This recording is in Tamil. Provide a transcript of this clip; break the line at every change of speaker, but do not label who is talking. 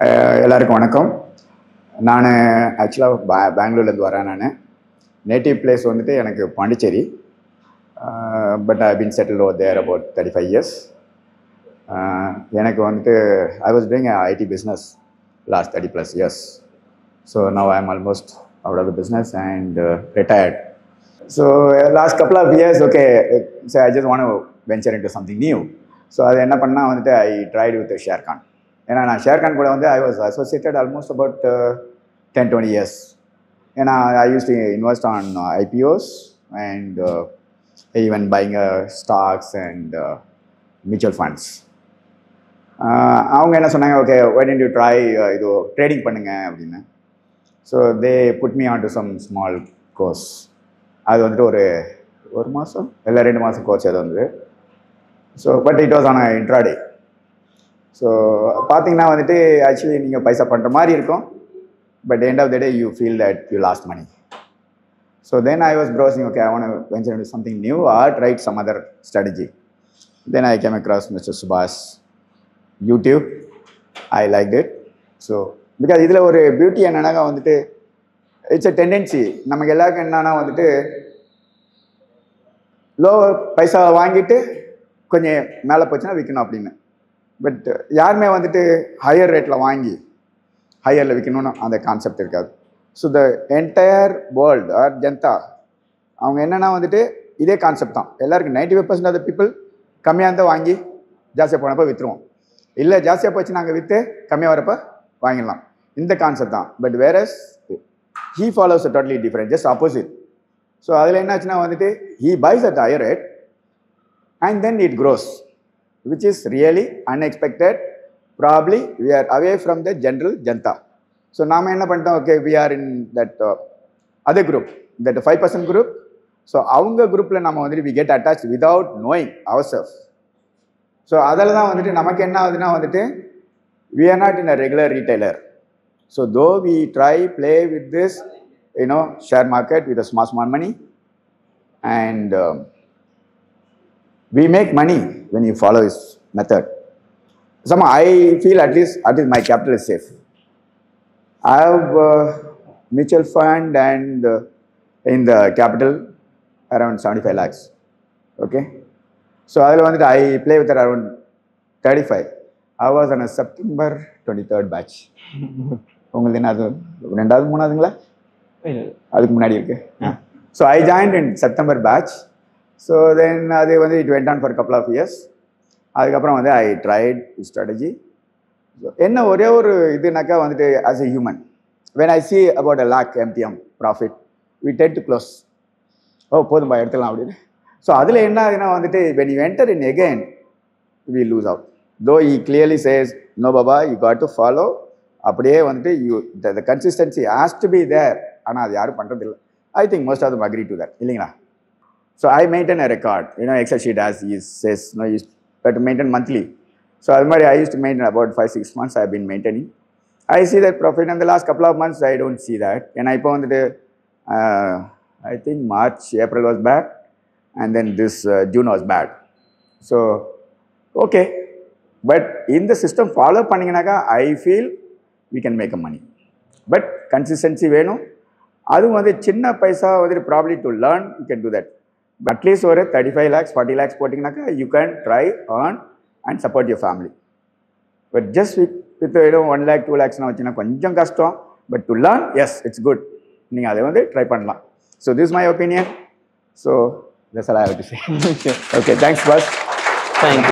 எல்லாருக்கும் வணக்கம். நான் ஆக்சுவலாக பே பெங்களூர்லேருந்து வரேன் நான். நேட்டிவ் பிளேஸ் வந்துட்டு எனக்கு Pondicherry. But I been settle over there about thirty five years எனக்கு வந்துட்டு I was doing IT business last thirty plus years so now I am almost out of the business and retired so last couple of years okay so I just want venture into something new so அது என்ன பண்ணால் வந்துட்டு ஐ ட்ரைடு வித் ஷேர்கான் ஏன்னா நான் ஷேர்கான் கூட வந்து I was associated almost about ten twenty years ஏன்னா I use to invest on IPOs and even buying stocks and mutual funds அவங்க என்ன சொன்னாங்க okay why don't you try இது ட்ரேடிங் பண்ணுங்க அப்படின்னு. So they put me on to some small course அது வந்துட்டு ஒரு ஒரு மாதம் இல்லை ரெண்டு மாதம் கோர்ஸ் அது வந்து so but it was on intraday so பார்த்தீங்கன்னா வந்துட்டு ஆக்சுவலி நீங்கள் பைசா பண்ணுற மாதிரி இருக்கும். But end of the day you feel that you lost money so then I was browsing okay I want venture into something new or right some other strategy then I came across mister சுபாஷ் YouTube I like it so because இதில் ஒரு பியூட்டி என்னன்னாக்கா வந்துட்டு இட்ஸ் அ டெண்டன்சி நமக்கு எல்லாருக்கும் என்னன்னா வந்துட்டு லோ பைசா வாங்கிட்டு கொஞ்சம் மேலே போச்சுன்னா விற்கணும் அப்படின்னு. பட் uh, யாருமே வந்துட்டு ஹையர் ரேட்டில் வாங்கி ஹையரில் விற்கணும்னு அந்த கான்செப்ட் இருக்காது. So the entire world or Janata அவங்க என்னென்னா வந்துட்டு இதே கான்செப்ட் தான். எல்லாருக்கும் ninety five percent of people கம்மியாக இருந்தால் வாங்கி ஜாஸ்தியாக போனப்போ விற்றுருவோம் இல்லை ஜாஸ்தியாக போச்சு நாங்கள் விற்று கம்மியாக வரப்போ வாங்கிடலாம். இந்த கான்செப்ட் தான். பட் வேற he follows totally different just opposite so அதில் என்னாச்சுன்னா வந்துட்டு he buys at higher rate and then it grows which is really unexpected. Probably we are away from the general janta. So நாம என்ன பண்ணிட்டோம் okay we are in that other group that five percent group so அவங்க குரூப்பில் நம்ம வந்துட்டு we get attach without knowing our self so அதில் தான் வந்துட்டு நமக்கு என்ன ஆகுதுன்னா வந்துட்டு we are not in a regular retailer so though we try play with this you know share market with a small small money and we make money when you follow his method. Some I feel at least at least my capital is safe. I have uh, mutual fund and uh, in the capital around 75 lakhs. Okay. So அதில் வந்துட்டு I play with around thirty five I was on September twenty third batch உங்களுக்கு என்ன அது ரெண்டாவது மூணாவதுங்களா அதுக்கு முன்னாடி இருக்கு so I join in September batch So then அது வந்து it went on for couple of years அதுக்கப்புறம் வந்து ஐ ட்ரைட் ஸ்ட்ராட்டஜி என்ன ஒரே ஒரு இதுனாக்கா வந்துட்டு as a human when I see about a lakh MTM profit we tend to close ஓ போதும்பா எடுத்துக்கலாம் அப்படின்னு. ஸோ அதில் என்ன ஆகுதுன்னா வந்துட்டு when you enter in again we lose out though he clearly says no Baba you got to follow அப்படியே வந்துட்டு you the consistency has to be there ஆனால் அது யாரும் பண்ணுறதில்லை I think most of them agree to there இல்லைங்களா? So I maintain a record, you know, Excel sheet as he says, no, you have to maintain monthly. So Almari, I used to maintain about five, six months I've been maintaining. I see that profit in the last couple of months, I don't see that. And I found that, uh, I think March, April was bad, and then this uh, June was bad. So, okay. But in the system, follow பண்ணீங்கனாக்கா I feel we can make a money. But consistency வேணும் அதுவும் வந்து சின்ன பைசா வந்து probably to learn you can do that at least ஒரு thirty five lakhs forty lakhs போட்டிங்கனாக்கா you can try earn and support your family but just with with வெறும் ஒன் லேக் டூ லேக்ஸ்லாம் வச்சுன்னா கொஞ்சம் கஷ்டம். But to learn yes it's good நீங்கள் அதை வந்து ட்ரை பண்ணலாம். So this my opinion so thus I have to say okay thanks boss
thank you